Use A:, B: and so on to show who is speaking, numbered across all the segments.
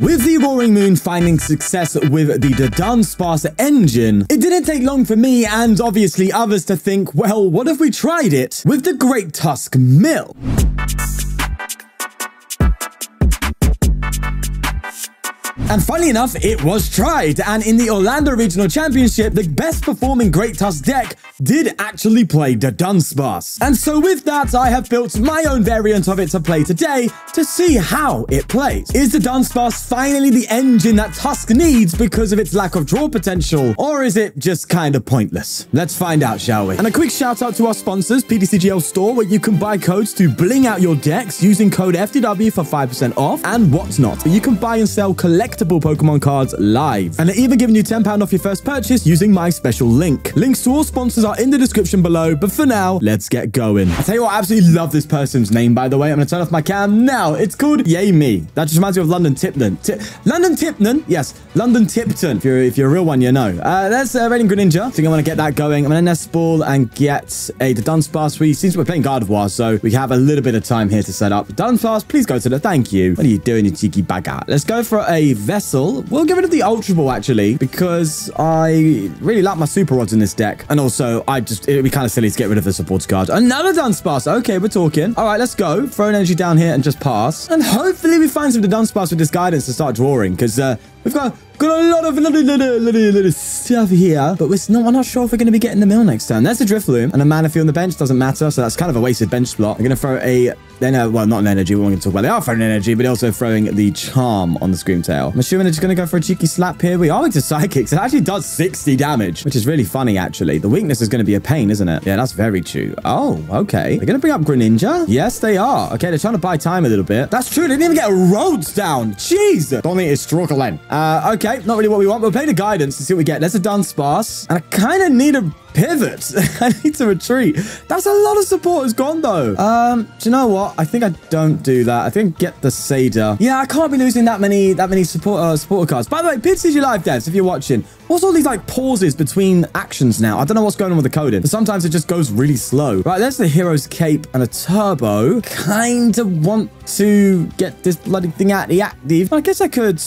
A: With the Roaring Moon finding success with the Dunsparce engine, it didn't take long for me and obviously others to think, well, what if we tried it with the Great Tusk Mill? And funny enough, it was tried. And in the Orlando Regional Championship, the best performing Great Tusk deck did actually play the Dunsparce. And so with that, I have built my own variant of it to play today to see how it plays. Is the Dunsparce finally the engine that Tusk needs because of its lack of draw potential? Or is it just kind of pointless? Let's find out, shall we? And a quick shout out to our sponsors, PTCGO Store, where you can buy codes to bling out your decks using code FTW for 5% off and whatnot. You can buy and sell collect collectible Pokemon cards live. And they're even giving you £10 off your first purchase using my special link. Links to all sponsors are in the description below, but for now, let's get going. I tell you what, I absolutely love this person's name, by the way. I'm going to turn off my cam now. It's called Yay Me. That just reminds me of London Tipton. London Tipton? Yes, London Tipton. If you're, if you're a real one, you know. Uh, that's uh, Radiant Greninja. I think I want to get that going. I'm going to Nest Ball and get a Dunsparce. We seems we're playing Gardevoir, so we have a little bit of time here to set up. Dunsparce, please go to the thank you. What are you doing, you cheeky bagger? Let's go for a vessel. We'll get rid of the Ultra Ball, actually, because I really like my Super Rods in this deck. And also, I just, it would be kind of silly to get rid of the supporter card. Another Dunsparce. Okay, we're talking. All right, let's go. Throw an energy down here and just pass. And hopefully we find some Dunsparce with this guidance to start drawing, because uh, we've got Got a lot of little, little, little, little stuff here, but we're not, we're not sure if we're going to be getting the mill next turn. There's a Drifloon, and a Manaphy on the bench. Doesn't matter, so that's kind of a wasted bench slot. I'm going to throw a, then, well, not an energy. We're going to talk about. They are throwing energy, but also throwing the Charm on the Screamtail. I'm assuming they're just going to go for a cheeky slap here. We are into Psychics. It actually does 60 damage, which is really funny, actually. The weakness is going to be a pain, isn't it? Yeah, that's very true. Oh, okay. They're going to bring up Greninja? Yes, they are. Okay, they're trying to buy time a little bit. That's true. They didn't even get Ralts down. Jeez. Don't think it's Struggling. Uh, okay, not really what we want. We'll play the guidance to see what we get. There's a Dunsparce. And I kind of need a pivot. I need to retreat. That's a lot of support has gone, though. Um, do you know what? I think I don't do that. I think get the Sada. Yeah, I can't be losing that many that many support uh, supporter cards. By the way, Pits is your live devs if you're watching. What's all these like pauses between actions now? I don't know what's going on with the coding, but sometimes it just goes really slow. Right, there's the hero's cape and a turbo. Kind of want to get this bloody thing out the active. I guess I could.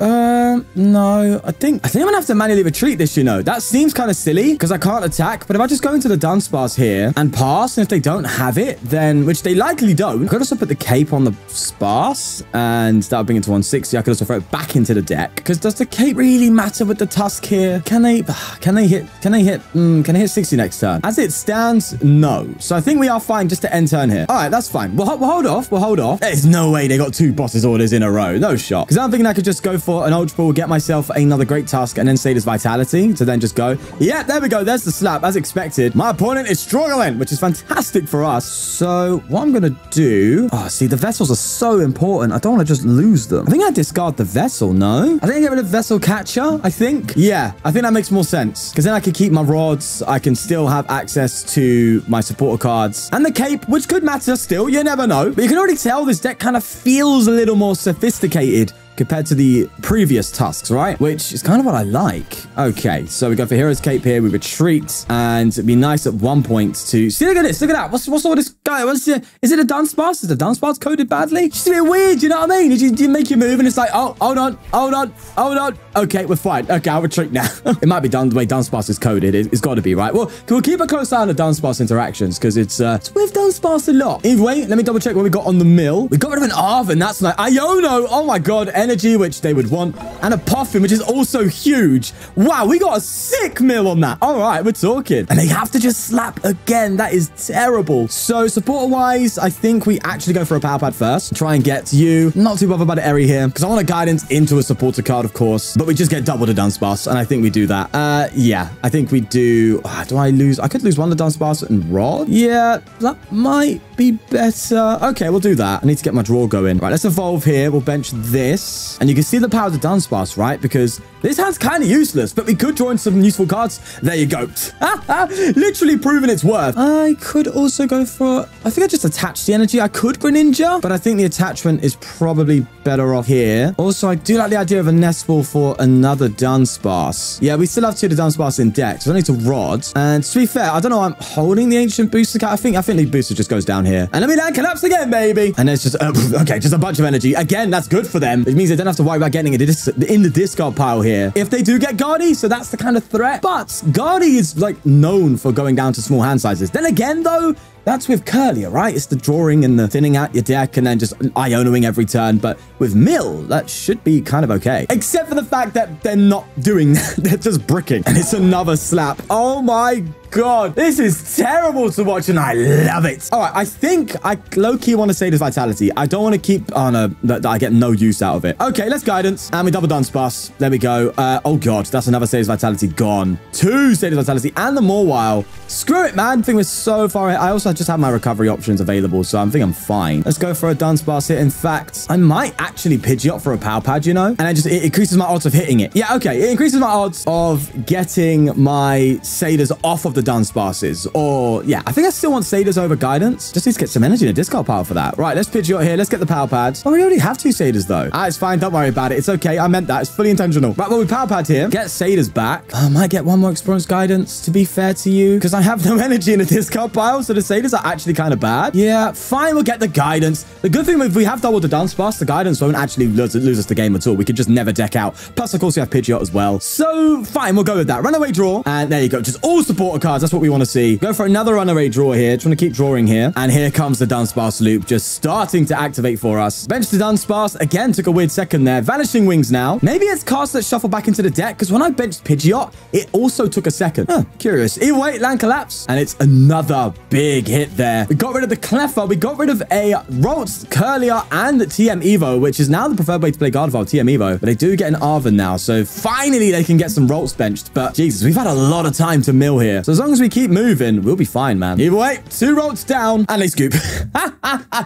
A: Uh, no, I think I think I'm gonna have to manually retreat this. You know, that seems kind of silly because I can't attack. But if I just go into the Dunsparce here and pass, and if they don't have it, then which they likely don't, I could also put the cape on the sparse, and that would bring it to 160. I could also throw it back into the deck because does the cape really matter with the tusk? here. Can they, can they hit, can they hit, mm, can they hit 60 next turn? As it stands, no. So I think we are fine just to end turn here. All right, that's fine. We'll, we'll hold off. We'll hold off. There's no way they got two bosses orders in a row. No shot. Because I'm thinking I could just go for an Ultra Ball, get myself another Great Tusk, and then Sada's Vitality to then just go. Yeah, there we go. There's the slap. As expected. My opponent is struggling, which is fantastic for us. So what I'm going to do... Oh, see, the vessels are so important. I don't want to just lose them. I think I discard the vessel, no? I think I get rid of Vessel Catcher, I think. Yeah, I think that makes more sense. Because then I can keep my rods. I can still have access to my supporter cards. And the cape, which could matter still. You never know. But you can already tell this deck kind of feels a little more sophisticated compared to the previous tusks, right? Which is kind of what I like. Okay, so we go for Hero's Cape here. We retreat, and it'd be nice at one point to... See, look at this. Look at that. What's, what's all this guy? What's the... Is it a Dunsparce? Is the Dunsparce coded badly? It's just a bit weird, you know what I mean? You, you make your move, and it's like, oh, hold on, hold on, hold on. Okay, we're fine. Okay, I'll retreat now. it might be done the way Dunsparce is coded. It, has got to be, right? Well, can we'll keep a close eye on the Dunsparce interactions, because it's, uh, it's with Dunsparce a lot. Either way, let me double check what we got on the mill. We got rid of an Arven. That's like Iono. Oh my god, energy, which they would want. And a Poffin, which is also huge. Wow, we got a sick mill on that. All right, we're talking. And they have to just slap again. That is terrible. So supporter-wise, I think we actually go for a power pad first. Try and get to you. Not too bothered about the Eri here, because I want a guidance into a supporter card, of course. But we just get double the Dunsparce, and I think we do that. Uh, yeah, I think we do. Uh, do I lose? I could lose one of the Dunsparce and Rod. Yeah, that might be better. Okay, we'll do that. I need to get my draw going. Right, let's evolve here. We'll bench this. And you can see the power of the Dudunsparce, right? Because this hand's kind of useless, but we could draw in some useful cards. There you go. Literally proving its worth. I could also go for... I think I just attached the energy. I could Greninja, but I think the attachment is probably better off here. Also, I do like the idea of a Nest Ball for another Dunsparce. Yeah, we still have two of the Dunsparce in deck, so I need to Rod. And to be fair, I don't know I'm holding the Ancient Booster card. I think I think the booster just goes down here. And let me land collapse again, baby. And it's just... Uh, okay, just a bunch of energy. Again, that's good for them. It means means they don't have to worry about getting it in the discard pile here. If they do get Guardy, so that's the kind of threat. But Guardy is like known for going down to small hand sizes. Then again, though, that's with Kirlia, right? It's the drawing and the thinning out your deck and then just Ionoing every turn. But with Mill, that should be kind of okay. Except for the fact that they're not doing that. they're just bricking. And it's another slap. Oh my god. This is terrible to watch and I love it. All right, I think I low-key want to Sada's Vitality. I don't want to keep... Oh, no. That, I get no use out of it. Okay, let's Guidance. And we double Dudunsparce. There we go. Uh, oh god, that's another Sada's Vitality gone. Two Sada's Vitality and the Mawile. Screw it, man. I think we're so far ahead. I also just have my recovery options available, so I think I'm fine. Let's go for a Dunsparce hit. In fact, I might actually Pidgeot for a Power Pad, you know? And I just, it increases my odds of hitting it. Yeah, okay. It increases my odds of getting my Sadas off of the Dunsparces. Or, yeah, I think I still want Sadas over Guidance. Just need to get some energy in a discard power for that. Right, let's Pidgeot here. Let's get the Power Pads. Oh, we already have two Sadas, though. Ah, it's fine. Don't worry about it. It's okay. I meant that. It's fully intentional. Right, well, we Power Pad here. Get Sadas back. I might get one more Experience Guidance, to be fair to you, because I have no energy in a discard pile, so the Sadas are actually kind of bad. Yeah, fine. We'll get the Guidance. The good thing if we have double the Dunsparce, the Guidance won't actually lose, lose us the game at all. We could just never deck out. Plus, of course, we have Pidgeot as well. So, fine. We'll go with that. Runaway draw. And there you go. Just all supporter cards. That's what we want to see. Go for another runaway draw here. Trying to keep drawing here. And here comes the Dudunsparce loop just starting to activate for us. Bench the Dunsparce. Again, took a weird second there. Vanishing Wings now. Maybe it's cards that shuffle back into the deck because when I benched Pidgeot, it also took a second. Huh, curious. Either way, land collapse. And it's another big hit there. We got rid of the Cleffa. We got rid of a Ralts, Kirlia, and TM Evo, which is now the preferred way to play Gardevoir, TM Evo. But they do get an Arven now. So finally, they can get some Ralts benched. But Jesus, we've had a lot of time to mill here. So as long as we keep moving, we'll be fine, man. Either way, two Ralts down and they scoop.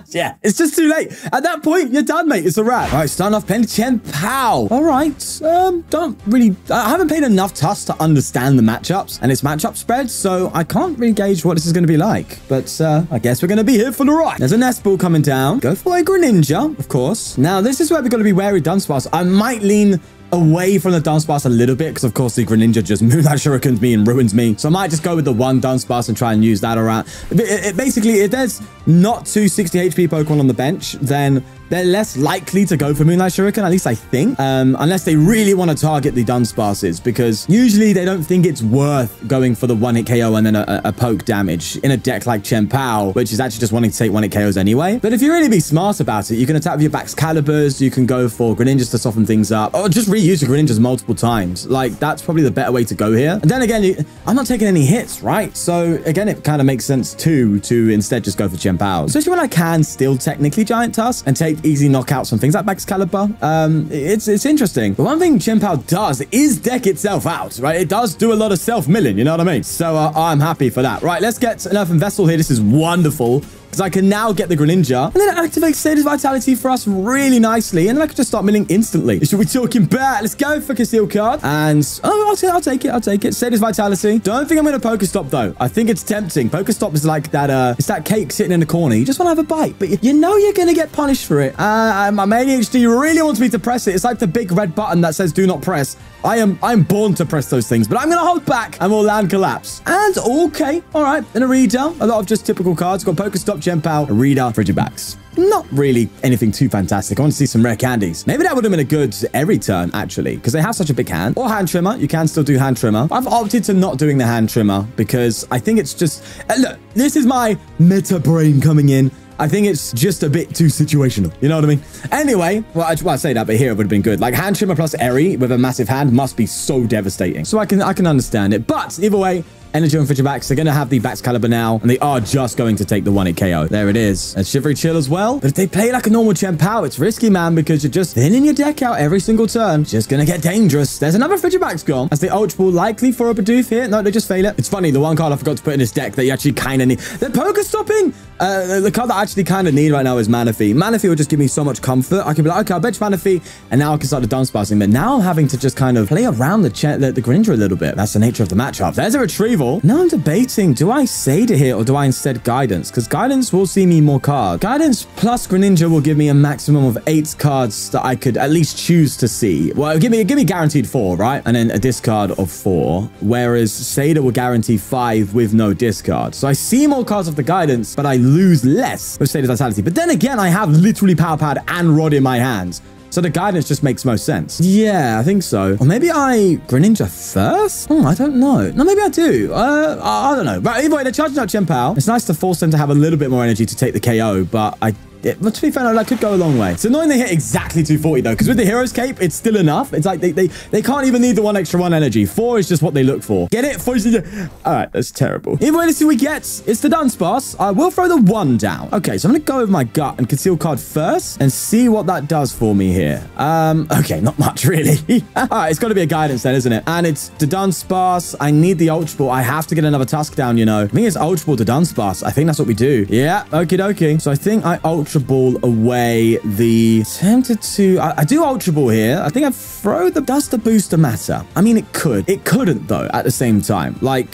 A: yeah, it's just too late. At that point, you're done, mate. It's a wrap. All right, starting off Penchant-Pow. All right. Um, don't really... I haven't played enough Tusk to understand the matchups and its matchup spread, so I can't really gauge what this is going to be like. But uh, I guess we're going to be here for the ride. There's a Nest Ball coming down. Go for a Greninja, of course. Now, this is where we're going to be wary Dunsparce. I might lean away from the Dunsparce a little bit because of course the Greninja just Moonlight Shurikens me and ruins me. So I might just go with the one Dunsparce and try and use that around. It, it, basically, if there's not two 60 HP Pokemon on the bench, then they're less likely to go for Moonlight Shuriken, at least I think, um, unless they really want to target the Dunsparces, because usually they don't think it's worth going for the one-hit KO and then a, a, poke damage in a deck like Chien-Pao, which is actually just wanting to take one-hit KOs anyway. But if you really be smart about it, you can attack with your Baxcaliburs, you can go for Greninjas to soften things up, or just reuse your Greninjas multiple times. Like, that's probably the better way to go here. And then again, I'm not taking any hits, right? So again, it kind of makes sense too to instead just go for Chien-Pao, especially when I can still technically Giant Tusk and take easy knockouts on things like Baxcalibur. Um, it's it's interesting. But one thing Chien-Pao does is deck itself out, right? It does do a lot of self-milling, you know what I mean? So uh, I'm happy for that. Right, let's get an Earthen Vessel here. This is wonderful because I can now get the Greninja. And then it activates Sada's Vitality for us really nicely. And then I can just start milling instantly. Should we talking back? Let's go for Conceal card. And, oh, I'll, I'll take it. I'll take it. Sada's Vitality. Don't think I'm going to Pokestop, though. I think it's tempting. Pokestop is like that, uh, it's that cake sitting in the corner. You just want to have a bite, but you, know you're going to get punished for it. Uh, my ADHD really wants me to press it. It's like the big red button that says do not press. I am I'm born to press those things, but I'm going to hold back and we'll land collapse. And okay, all right, in Irida, a lot of just typical cards. Got Pokestop, Chien-Pao, Irida, Frigibax. Not really anything too fantastic. I want to see some rare candies. Maybe that would have been a good every turn, actually, because they have such a big hand. Or hand trimmer. You can still do hand trimmer. I've opted to not doing the hand trimmer because I think it's just... Uh, look, this is my meta brain coming in. I think it's just a bit too situational. You know what I mean? Anyway, well, I, well, I say that, but here it would have been good. Like hand trimmer plus Eri with a massive hand must be so devastating. So I can I can understand it. But either way, Energy on Frigibax. They're going to have the Baxcalibur now, and they are just going to take the one at KO. There it is. And Shivery Chill as well. But if they play like a normal Chien-Pao, it's risky, man, because you're just thinning your deck out every single turn. It's just going to get dangerous. There's another Frigibax gone. As the Ultra Ball likely for a Bidoof here. No, they just fail it. It's funny, the one card I forgot to put in this deck that you actually kind of need. They're Pokestopping. Uh, the card that I actually kind of need right now is Manaphy. Manaphy will just give me so much comfort. I can be like, okay, I'll bench Manaphy, and now I can start the Dunsparcing. But now I'm having to just kind of play around the, the, the a little bit. That's the nature of the matchup. There's a Retrieval. Now I'm debating do I Sada here or do I instead Guidance? Because Guidance will see me more cards. Guidance plus Greninja will give me a maximum of eight cards that I could at least choose to see. Well, give me give me guaranteed four, right? And then a discard of four. Whereas Sada will guarantee five with no discard. So I see more cards of the Guidance, but I lose less with Sada's Vitality. But then again, I have literally Power Pad and Rod in my hands. So the guidance just makes most sense. Yeah, I think so. Or maybe I Greninja first? Oh, I don't know. No, maybe I do. Uh, I, I don't know. But either way, they're charging out Chien-Pao. It's nice to force them to have a little bit more energy to take the KO, but I it, but to be fair, that could go a long way. It's annoying they hit exactly 240 though, because with the hero's cape, it's still enough. It's like they, they they can't even need the one extra one energy. Four is just what they look for. Get it? Four is All right, that's terrible. Even to see we get, it's the Dunsparce. I will throw the one down. Okay, so I'm going to go with my gut and conceal card first and see what that does for me here. Um, okay, not much really. All right, it's got to be a guidance then, isn't it? And it's the Dunsparce. I need the Ultra Ball. I have to get another Tusk down, you know. I think it's Ultra Ball to Dunsparce. I think that's what we do. Yeah, okie dokie. So I think I Ultra Ultra Ball away the... Tempted to... I, I do Ultra Ball here. I think I throw the... Does the booster matter? I mean, it could. It couldn't, though, at the same time. Like,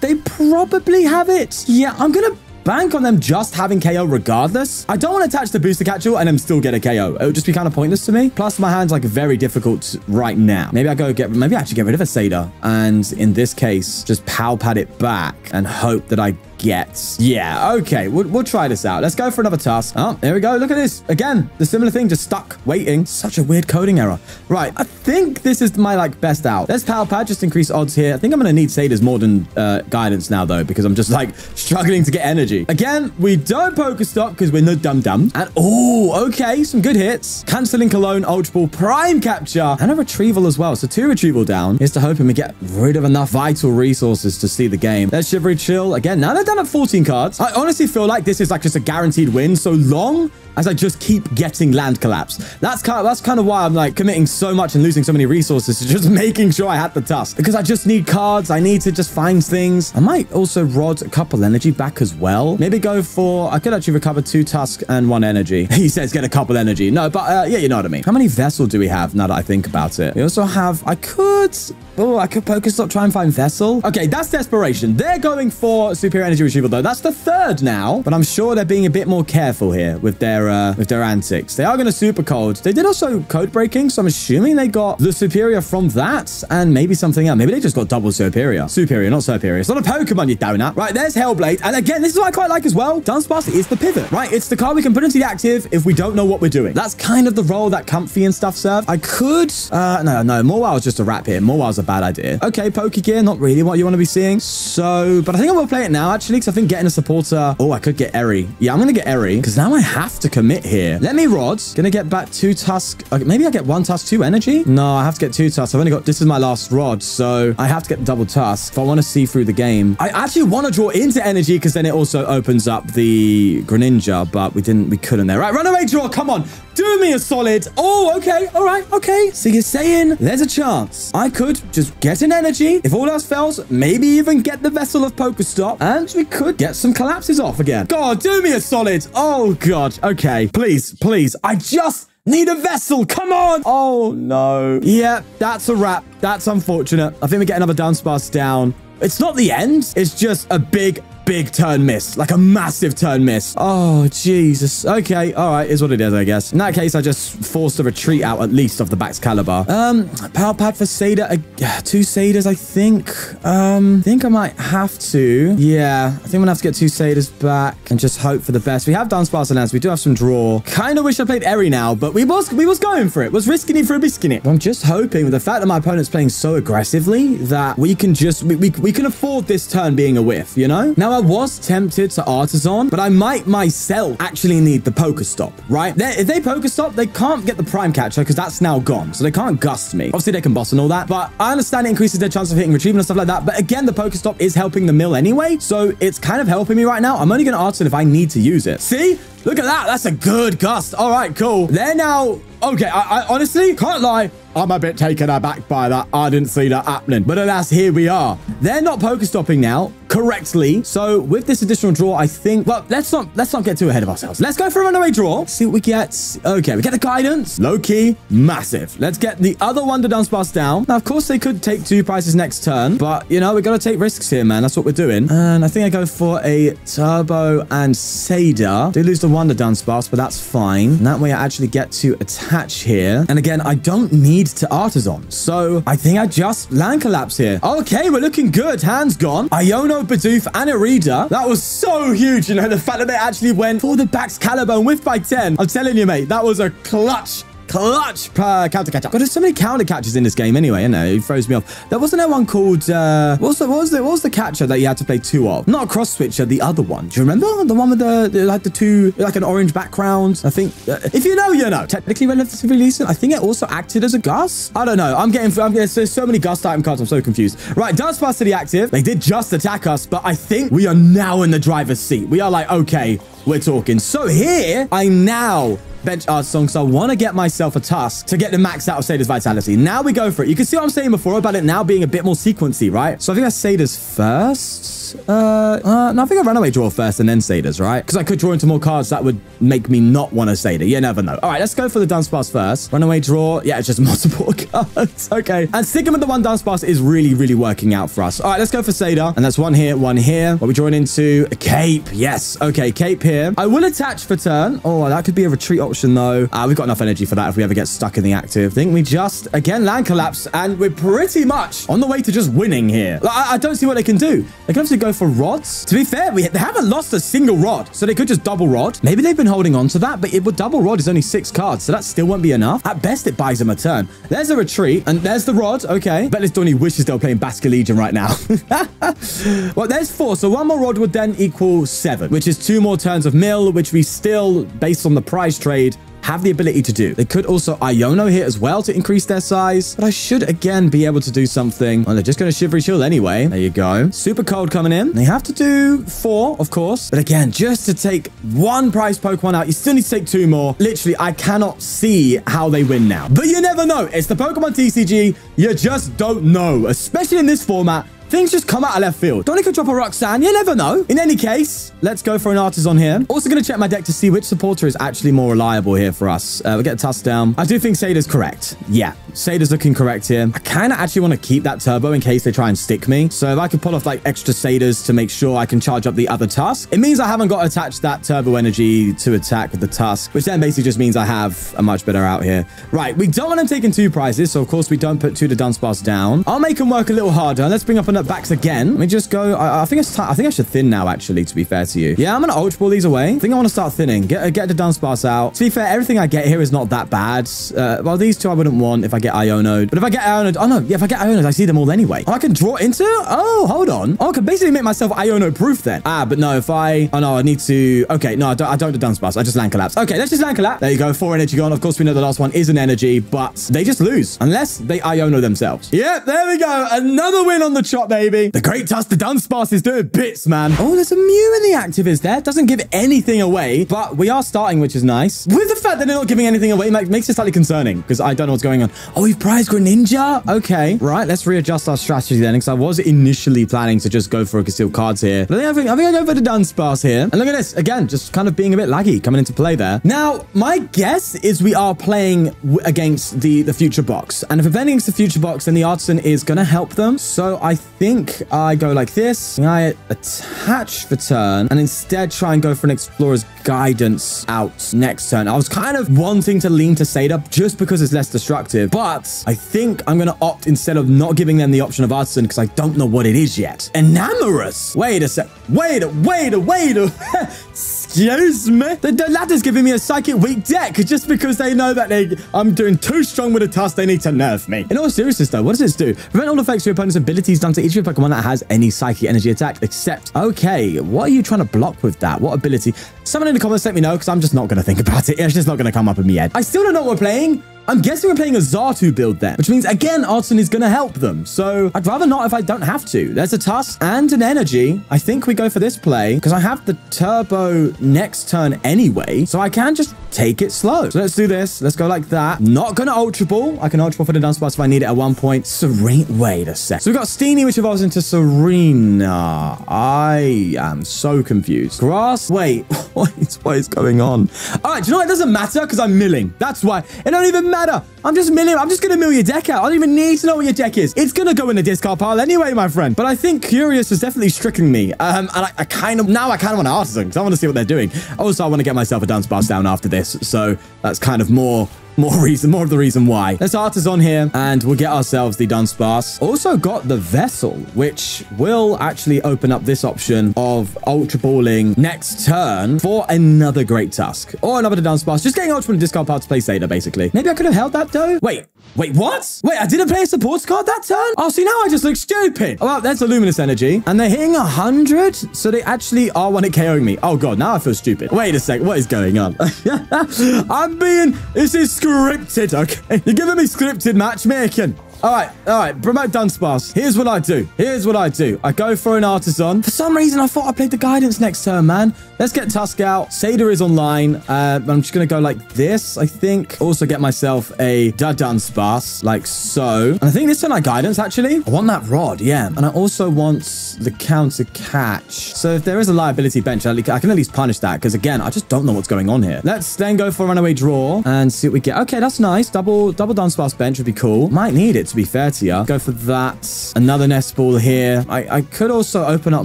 A: they probably have it. Yeah, I'm going to bank on them just having KO regardless. I don't want to attach the booster catcher and then still get a KO. It would just be kind of pointless to me. Plus, my hand's like very difficult right now. Maybe I go get, maybe I actually get rid of a Sada. And in this case, just pow pad it back and hope that I gets. Yeah, okay, we'll, we'll try this out. Let's go for another Tusk. Oh, here we go. Look at this. Again, the similar thing, just stuck, waiting. Such a weird coding error. Right, I think this is my, like, best out. Let's power pad, just increase odds here. I think I'm going to need Sadas more than uh, guidance now, though, because I'm just, like, struggling to get energy. Again, we don't Pokestop because we're no dum-dum. And, oh, okay, some good hits. Canceling Cologne, Ultra Ball, Prime Catcher, and a Retrieval as well. So two Retrieval down. Here's to hoping we get rid of enough vital resources to see the game. Let's Shivery Chill. Again, now that done at 14 cards. I honestly feel like this is like just a guaranteed win so long as I just keep getting land collapse. That's kind of, that's kind of why I'm like committing so much and losing so many resources to just making sure I had the tusk because I just need cards. I need to just find things. I might also rod a couple energy back as well. Maybe go for, I could actually recover two tusk and one energy. He says get a couple energy. No, but uh, yeah, you know what I mean. How many vessel do we have now that I think about it? We also have, I could, oh, I could Pokestop, try and find vessel. Okay, that's desperation. They're going for superior energy retrieval though. That's the third now, but I'm sure they're being a bit more careful here with their, uh, with their antics. They are going to super code. They did also code breaking, so I'm assuming they got the superior from that and maybe something else. Maybe they just got double superior. Superior, not superior. It's not a Pokemon, you donut. Right, there's Hail Blade. And again, this is what I quite like as well. Dunsparce is the pivot, right? It's the card we can put into the active if we don't know what we're doing. That's kind of the role that Comfey and stuff serve. I could, uh, no, no, is just a wrap here. Mawile's a bad idea. Okay, Pokegear, not really what you want to be seeing. So, but I think I will play it now, actually, because I think getting a supporter, oh, I could get Eri. Yeah, I'm going to get Eri because now I have to commit here. Let me rod. Gonna get back two tusk. Okay, maybe I get one tusk, two energy? No, I have to get two tusks. I've only got, this is my last rod, so I have to get double tusk if I want to see through the game. I actually want to draw into energy because then it also opens up the Greninja, but we didn't, we couldn't there. Right, runaway draw. Come on. Do me a solid. Oh, okay. All right. Okay. So you're saying there's a chance I could just get an energy. If all else fails, maybe even get the vessel of Pokestop and we could get some collapses off again. God, do me a solid. Oh, God. Okay. Please, please. I just need a vessel. Come on. Oh, no. Yeah, that's a wrap. That's unfortunate. I think we get another Dunsparce down. It's not the end. It's just a big big turn miss, like a massive turn miss. Oh, Jesus. Okay, all right, is what it is, I guess. In that case, I just forced a retreat out at least of the Baxcalibur. Um, power pad for Sada, uh, two Sadas, I think. Um, I think I might have to. Yeah, I think I'm gonna have to get two Sadas back and just hope for the best. We have done Sparse Lance, we do have some draw. Kind of wish I played Eri now, but we was we was going for it. Was risking it for a biscuit. it. I'm just hoping with the fact that my opponent's playing so aggressively that we can just, we, we, we can afford this turn being a whiff, you know? Now, I was tempted to Artazon, but I might myself actually need the Pokestop, right? They're, if they Pokestop, they can't get the Prime Catcher because that's now gone. So they can't gust me. Obviously, they can boss and all that, but I understand it increases their chance of hitting retrieval and stuff like that. But again, the Pokestop is helping the mill anyway. So it's kind of helping me right now. I'm only going to Artazon if I need to use it. See? Look at that. That's a good gust. All right, cool. They're now... Okay, I, I honestly can't lie. I'm a bit taken aback by that. I didn't see that happening. But alas, here we are. They're not Pokestopping now correctly. So with this additional draw, I think, well, let's not let's not get too ahead of ourselves. Let's go for a runaway draw. See what we get. Okay, we get the guidance. Low key, massive. Let's get the other Wonder Dunsparce down. Now, of course, they could take two prices next turn, but you know, we're gonna take risks here, man. That's what we're doing. And I think I go for a Turbo and Sada. Do lose the Wonder Dunsparce, but that's fine. And that way I actually get to attach here. And again, I don't need to Artazon. So I think I just land collapse here. Okay, we're looking good. Hands gone. Iono, Bidoof, and Irida. That was so huge, you know, the fact that they actually went for the Baxcalibur and whiffed by 10. I'm telling you, mate, that was a clutch clutch per counter catcher. God, there's so many counter catches in this game anyway, you know, it throws me off. There wasn't there one called, uh, what was, the, what, was the, what was the catcher that you had to play two of? Not a cross switcher, the other one. Do you remember? The one with the, the like the two, like an orange background? I think, uh, if you know, you know. Technically relatively decent. I think it also acted as a Gus. I don't know. I'm getting, I'm getting, there's so many Gus item cards. I'm so confused. Right, Dance Pass the active. They did just attack us, but I think we are now in the driver's seat. We are like, okay, we're talking. So here, I now bench art song, so I want to get myself a Tusk to get the max out of Sada's vitality. Now we go for it. You can see what I'm saying before about it now being a bit more sequency, right? So I think that's Sada's first. Uh, uh, no, I think I Runaway draw first and then Sada's, right? Because I could draw into more cards that would make me not want a Sada. You never know. All right, let's go for the dance pass first. Runaway draw. Yeah, it's just multiple cards. okay. And sticking with the one dance pass is really, really working out for us. All right, let's go for Sada. And that's one here, one here. What we drawing into? A cape. Yes. Okay, cape here. I will attach for turn. Oh, that could be a retreat option, though. Uh, we've got enough energy for that if we ever get stuck in the active. I think we just, again, land collapse. And we're pretty much on the way to just winning here. Like, I, I don't see what they can do. They can obviously go for rods. To be fair, we, they haven't lost a single rod. So they could just double rod. Maybe they've been holding on to that, but it would double rod is only six cards. So that still won't be enough. At best, it buys them a turn. There's a retreat. And there's the rod. Okay. Bet this Donny wishes they were playing Basque Legion right now. well, there's four. So one more rod would then equal seven, which is two more turns of mill, which we still, based on the prize trade, have the ability to do. They could also Iono here as well to increase their size, but I should again be able to do something. Oh, they're just going to Shivery Chill anyway. There you go. Super cold coming in. They have to do four, of course. But again, just to take one prize Pokemon out, you still need to take two more. Literally, I cannot see how they win now. But you never know. It's the Pokemon TCG. You just don't know, especially in this format. Things just come out of left field. Donny could drop a Roxanne. You never know. In any case, let's go for an Artazon here. Also going to check my deck to see which supporter is actually more reliable here for us. Uh, we get a toss down. I do think Sada's correct. Yeah, Sada's looking correct here. I kind of actually want to keep that turbo in case they try and stick me. So if I could pull off like extra Sadas to make sure I can charge up the other tusk, it means I haven't got to attach that turbo energy to attack with the tusk, which then basically just means I have a much better out here. Right, we don't want them taking two prizes. So of course we don't put two to Dunsparce down. I'll make him work a little harder. Let's bring up an backs again. Let me just go. I, I think it's time. I think I should thin now, actually, to be fair to you. Yeah, I'm going to Ultra Ball these away. I think I want to start thinning. Get, get the Dunsparce out. To be fair, everything I get here is not that bad. Uh, well, these two I wouldn't want if I get Ionoed. But if I get Ionoed, oh no, yeah, if I get Ionoed, I see them all anyway. Oh, I can draw into? Oh, hold on. Oh, I can basically make myself Iono proof then. Ah, but no, if I, oh no, I need to, okay, no, I don't, I don't do Dunsparce. I just land collapse. Okay, let's just land collapse. There you go. Four energy gone. Of course, we know the last one is an energy, but they just lose unless they Iono themselves. Yep, there we go. Another win on the chop, baby. The Great Tusk, the Dunsparce is doing bits, man. Oh, there's a Mew in the active is there. Doesn't give anything away, but we are starting, which is nice. With the fact that they're not giving anything away, makes it slightly concerning because I don't know what's going on. Oh, we've prized Greninja? Okay. Right, let's readjust our strategy then because I was initially planning to just go for a concealed cards here. But I think, I think I go for the Dunsparce here. And look at this. Again, just kind of being a bit laggy coming into play there. Now, my guess is we are playing against the, the future box. And if we're playing against the future box, then the Artazon is going to help them. So I think I go like this. I attach the turn and instead try and go for an explorer's guidance out next turn. I was kind of wanting to lean to Sada just because it's less destructive, but I think I'm going to opt instead of not giving them the option of Artazon because I don't know what it is yet. Enamorus. Wait a sec. Wait a, wait a, wait a. Excuse me? The, the ladder's giving me a psychic weak deck just because they know that they I'm doing too strong with a Tusk. They need to nerf me. In all seriousness, though, what does this do? Prevent all effects of your opponent's abilities done to each of your Pokemon that has any psychic energy attack, except, okay, what are you trying to block with that? What ability? Someone in the comments let me know because I'm just not going to think about it. It's just not going to come up in my head. I still don't know what we're playing. I'm guessing we're playing a Xatu build then, which means, again, Artazon is going to help them. So I'd rather not if I don't have to. There's a Tusk and an Energy. I think we go for this play because I have the Turbo next turn anyway, so I can just take it slow. So let's do this. Let's go like that. Not going to Ultra Ball. I can Ultra Ball for the Dunsparce if I need it at one point. Serene. Wait a sec. So we've got Steenee, which evolves into Tsareena. I am so confused. Grass. Wait. what is, what is going on? All right. Do you know what? It doesn't matter because I'm milling. That's why. It don't even matter. I'm just milling. I'm just going to mill your deck out. I don't even need to know what your deck is. It's going to go in the discard pile anyway, my friend. But I think Curious is definitely stricken me. Um, and I, I kind of, now I kind of want to Artazon because I want to see what they're doing. Also, I want to get myself a Dunsparce down after this. So that's kind of more more reason, more of the reason why. Let's Artazon here, and we'll get ourselves the Dunsparce. Also got the Vessel, which will actually open up this option of Ultra Balling next turn for another Great Tusk. Or another Dunsparce. Just getting Ultra Ball and discard power to play Sada, basically. Maybe I could have held that, though. Wait, Wait, what? Wait, I didn't play a support card that turn? Oh, see, now I just look stupid. Oh, well, that's a Luminous Energy. And they're hitting 100? So they actually are one at KOing me. Oh, God, now I feel stupid. Wait a sec. What is going on? I'm being... This is scripted, okay? You're giving me scripted matchmaking. All right, all right. Promote Dunsparce. Here's what I do. Here's what I do. I go for an Artazon. For some reason, I thought I played the Guidance next turn, man. Let's get Tusk out. Sada is online. Uh, I'm just going to go like this, I think. Also get myself a da Dunsparce, like so. And I think this turn I Guidance, actually. I want that Rod, yeah. And I also want the Counter Catch. So if there is a liability bench, I can at least punish that. Because again, I just don't know what's going on here. Let's then go for a Runaway Draw and see what we get. Okay, that's nice. Double, double Dunsparce bench would be cool. Might need it to be fair to you. Go for that. Another nest ball here. I, I could also open up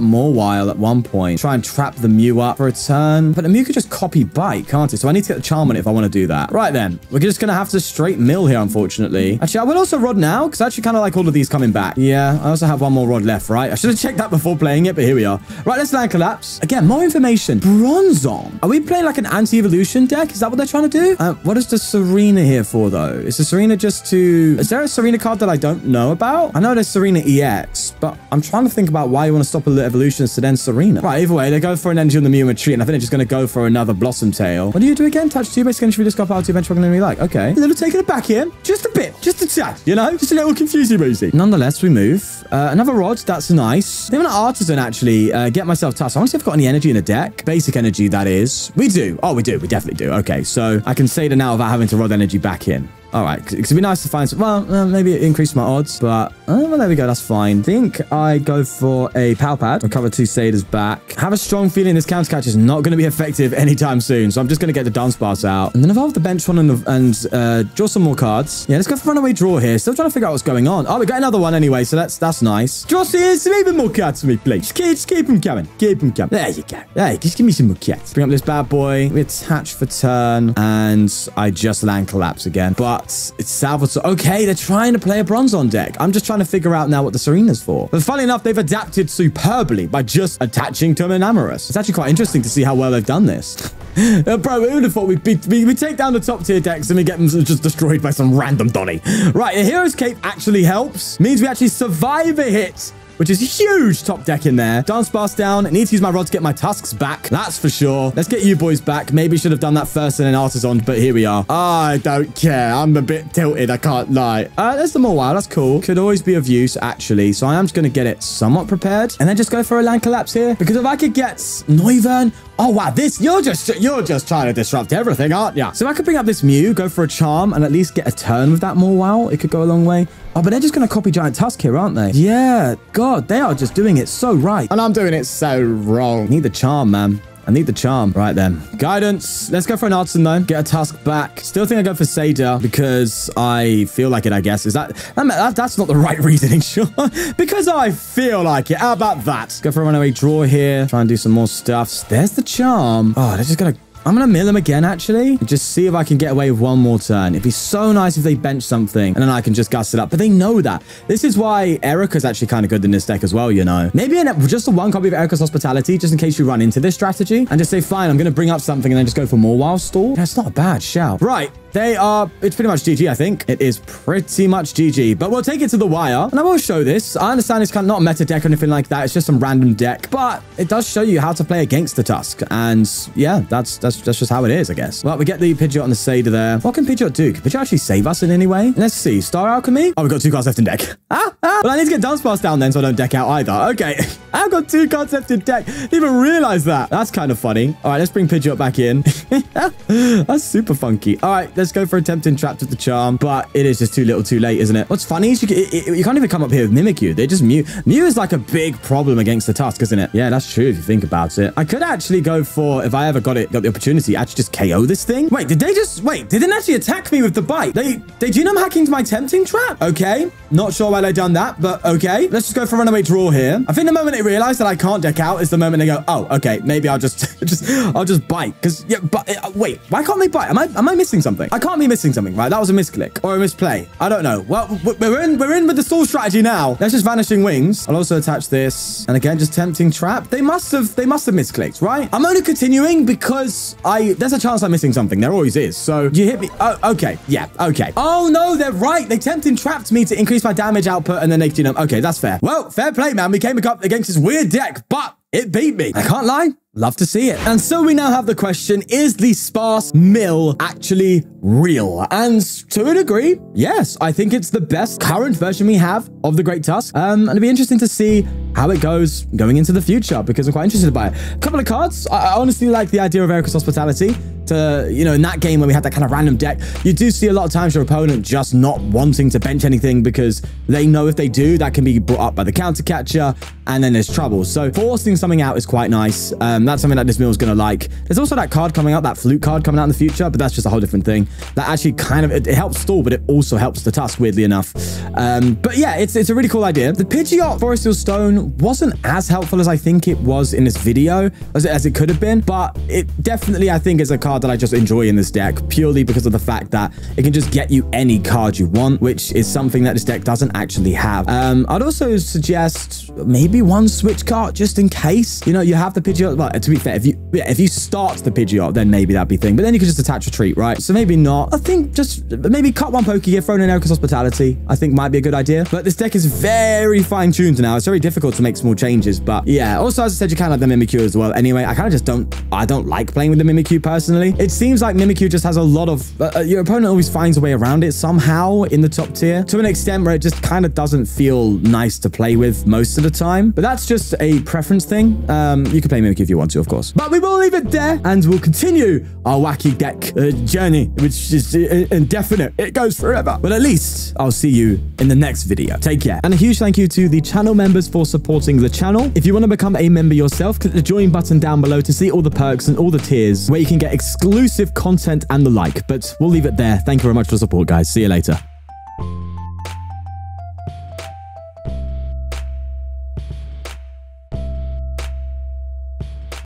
A: Mawile at one point. Try and trap the Mew up for a turn. But the Mew could just copy bite, can't it? So I need to get the charm on it if I want to do that. Right then. We're just going to have to straight mill here, unfortunately. Actually, I will also rod now because I actually kind of like all of these coming back. Yeah, I also have one more rod left, right? I should have checked that before playing it, but here we are. Right, let's land collapse. Again, more information. Bronzong. Are we playing like an anti-evolution deck? Is that what they're trying to do? Uh, what is the Serena here for, though? Is the Serena just to... Is there a Serena card that I don't know about. I know there's Serena EX, but I'm trying to think about why you want to stop the evolutions to then Serena. Right, either way, they go for an energy on the Mew retreat, and I think they're just going to go for another Blossom Tail. What do you do again? Touch two basic energy, discard power two benchmark enemy like. Okay. A little taking it back here. Just a bit. Just a tad, you know? Just a little confusing Rosie. Nonetheless, we move. Uh, another Rod. That's nice. Even an Artazon, actually. Uh, get myself touched. I want to see if I've got any energy in the deck. Basic energy, that is. We do. Oh, we do. We definitely do. Okay, so I can say that now without having to Rod energy back in. All right, because it'd be nice to find some, well, uh, maybe increase my odds, but, uh, well, there we go, that's fine. I think I go for a Pal Pad, recover two Sadas back. Have a strong feeling this counter catch is not going to be effective anytime soon, so I'm just going to get the Dunsparce out. And then evolve the bench one and, and uh, draw some more cards. Yeah, let's go for runaway draw here. Still trying to figure out what's going on. Oh, we got another one anyway, so that's that's nice. Draw some even more cards for me, please. Just keep, just keep them coming. Keep them coming. There you go. Hey, just give me some more cards. Bring up this bad boy. We attach for turn, and I just land collapse again. But it's salvage Okay, they're trying to play a Bronzong deck. I'm just trying to figure out now what the Serena's for. But funny enough, they've adapted superbly by just attaching to an. It's actually quite interesting to see how well they've done this. uh, bro, who would have thought we'd we, we take down the top tier decks and we get them just destroyed by some random Donny. Right, a Hero's Cape actually helps. Means we actually survive a hit which is huge top deck in there. Dunsparce down. I need to use my rod to get my tusks back. That's for sure. Let's get you boys back. Maybe should have done that first in an Artazon, but here we are. I don't care. I'm a bit tilted. I can't lie. Uh, there's the Mawile. That's cool. Could always be of use, actually. So I am just going to get it somewhat prepared and then just go for a land collapse here. Because if I could get Noivern Oh, wow. This, you're just, you're just trying to disrupt everything, aren't you? So I could bring up this Mew, go for a charm, and at least get a turn with that Mawile. It could go a long way. Oh, but they're just going to copy Giant Tusk here, aren't they? Yeah. God, they are just doing it so right. And I'm doing it so wrong. Need the charm, man. I need the charm. Right then. Guidance. Let's go for an Artazon though. Get a tusk back. Still think I go for Sada because I feel like it, I guess. Is that, that that's not the right reasoning, sure. because I feel like it. How about that? Go for a runaway draw here. Try and do some more stuffs. There's the charm. Oh, they're just to I'm going to mill him again, actually. and Just see if I can get away with one more turn. It'd be so nice if they bench something and then I can just gust it up. But they know that. This is why Erika's actually kind of good in this deck as well, you know. Maybe an, just a one copy of Erika's Hospitality, just in case you run into this strategy. And just say, fine, I'm going to bring up something and then just go for more Wild Stall. That's not a bad shout. Right. They are, it's pretty much GG, I think. It is pretty much GG, but we'll take it to the wire and I will show this. I understand it's kind of not meta deck or anything like that. It's just some random deck, but it does show you how to play against the Tusk. And yeah, that's, that's, that's just how it is, I guess. Well, we get the Pidgeot on the Sada there. What can Pidgeot do? Can Pidgeot actually save us in any way? Let's see. Star Alchemy? Oh, we've got two cards left in deck. ah, ah. Well, I need to get Dunsparce down then so I don't deck out either. Okay. I've got two cards left in deck. Didn't even realize that. That's kind of funny. All right, let's bring Pidgeot back in. that's super funky. All right, let's go for a tempting trapped with the charm, but it is just too little too late, isn't it? What's funny is you, can, it, it, you can't even come up here with Mimikyu. They just Mew. Mew is like a big problem against the Tusk, isn't it? Yeah, that's true if you think about it. I could actually go for, if I ever got it, got the opportunity, actually just KO this thing. Wait, did they just, wait, they didn't actually attack me with the bite. They, they genome hacked my tempting trap. Okay. Not sure why they done that, but okay. Let's just go for a runaway draw here. I think the moment they realize that I can't deck out is the moment they go, oh, okay, maybe I'll just, just, I'll just bite. Because, yeah, but, uh, wait, why can't they bite? Am I, am I missing something? I can't be missing something, right? That was a misclick or a misplay. I don't know. Well, we're in, we're in with the stall strategy now. That's just Vanishing Wings. I'll also attach this. And again, just Tempting Trap. They must have, they must have misclicked, right? I'm only continuing because I, there's a chance I'm missing something. There always is. So you hit me. Oh, okay. Yeah. Okay. Oh, no, they're right. They Tempting Trapped me to increase my damage output and then they, you know, okay, that's fair. Well, fair play, man. We came up against this weird deck, but it beat me. I can't lie. Love to see it. And so we now have the question, is the sparse mill actually real? And to a degree, yes, I think it's the best current version we have of the Great Tusk. Um, and it'd be interesting to see how it goes going into the future because I'm quite interested by it. A couple of cards. I, I honestly like the idea of Erika's Hospitality to, you know, in that game when we had that kind of random deck, you do see a lot of times your opponent just not wanting to bench anything because they know if they do, that can be brought up by the counter catcher and then there's trouble. So forcing something out is quite nice. Um, that's something that this mill is going to like. There's also that card coming out, that flute card coming out in the future, but that's just a whole different thing. That actually kind of, it, it helps stall, but it also helps the Tusk, weirdly enough. Um, but yeah, it's, it's a really cool idea. The Pidgeot Forest Seal Stone wasn't as helpful as I think it was in this video, as it, as it could have been, but it definitely, I think, is a card that I just enjoy in this deck purely because of the fact that it can just get you any card you want, which is something that this deck doesn't actually have. Um, I'd also suggest maybe one switch card just in case. You know, you have the Pidgeot. Well, to be fair, if you yeah, if you start the Pidgeot, then maybe that'd be thing. But then you could just attach a treat, right? So maybe not. I think just maybe cut one Poke here, throw in Erika's Hospitality. I think might be a good idea. But this deck is very fine-tuned now. It's very difficult to make small changes. But yeah, also as I said, you can have the Mimikyu as well. Anyway, I kind of just don't I don't like playing with the Mimikyu personally. It seems like Mimikyu just has a lot of uh, uh, your opponent always finds a way around it somehow in the top tier to an extent where it just kind of doesn't feel nice to play with most of the time. But that's just a preference thing. Um, you can play Mimikyu if you want to, of course. But we will leave it there and we'll continue our wacky deck uh, journey, which is uh, indefinite. It goes forever. But at least I'll see you in the next video. Take care. And a huge thank you to the channel members for supporting the channel. If you want to become a member yourself, click the join button down below to see all the perks and all the tiers where you can get exclusive content and the like. But we'll leave it there. Thank you very much for support, guys. See you later.